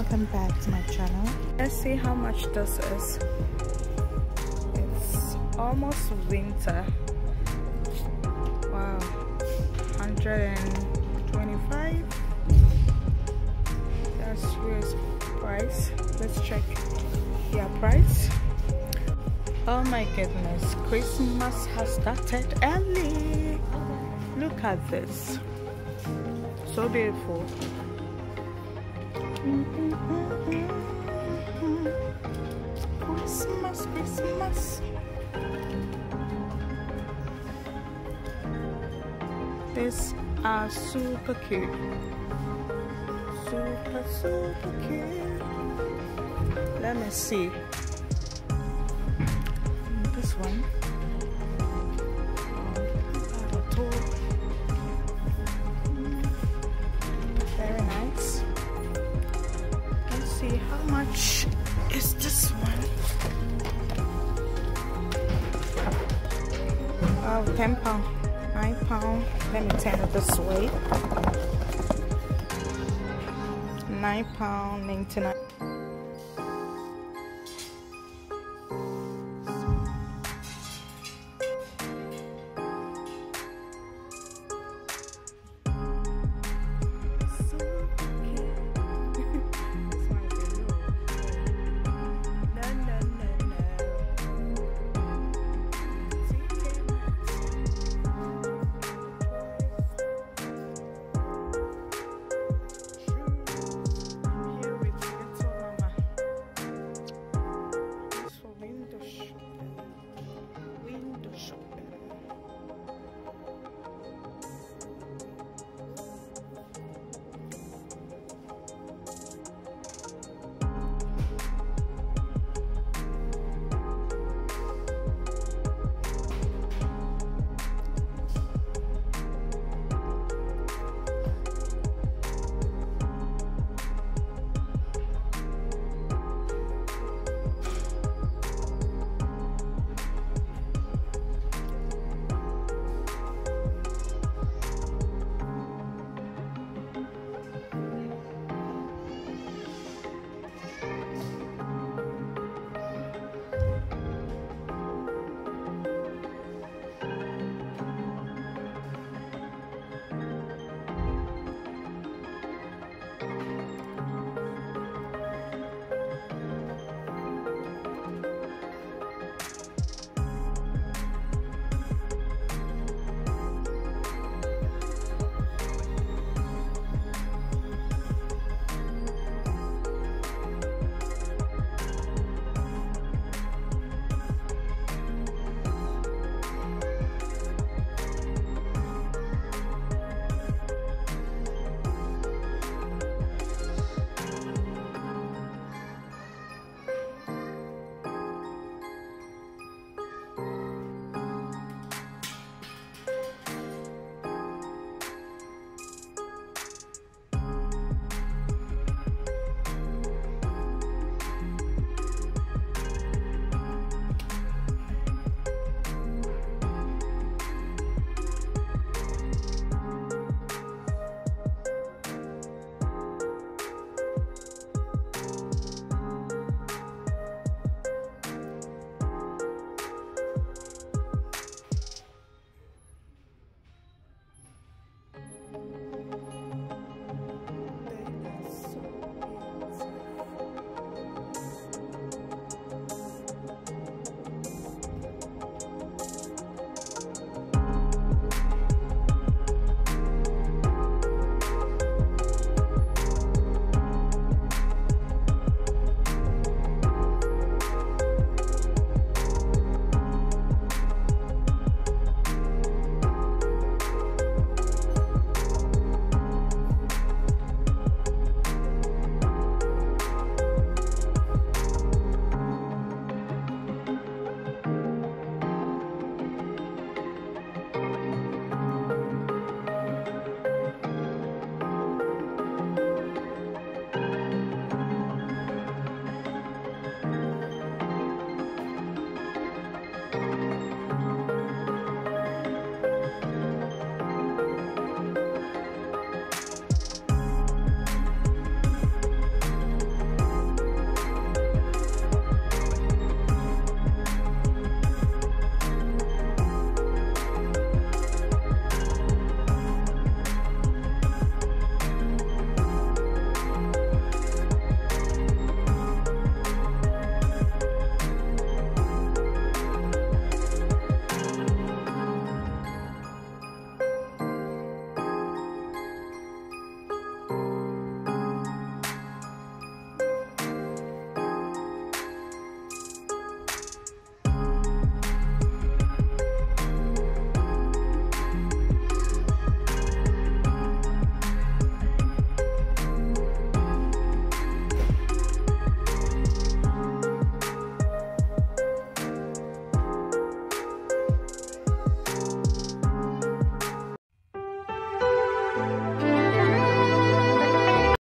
welcome back to my channel. Let's see how much this is. It's almost winter. Wow. 125 that's US price. Let's check their price. Oh my goodness. Christmas has started early. Look at this. So beautiful Christmas, Christmas. These are super cute. Super, super cute. Let me see. This one. 10 pound, 9 pound. Let me turn it this way. 9 pound 99.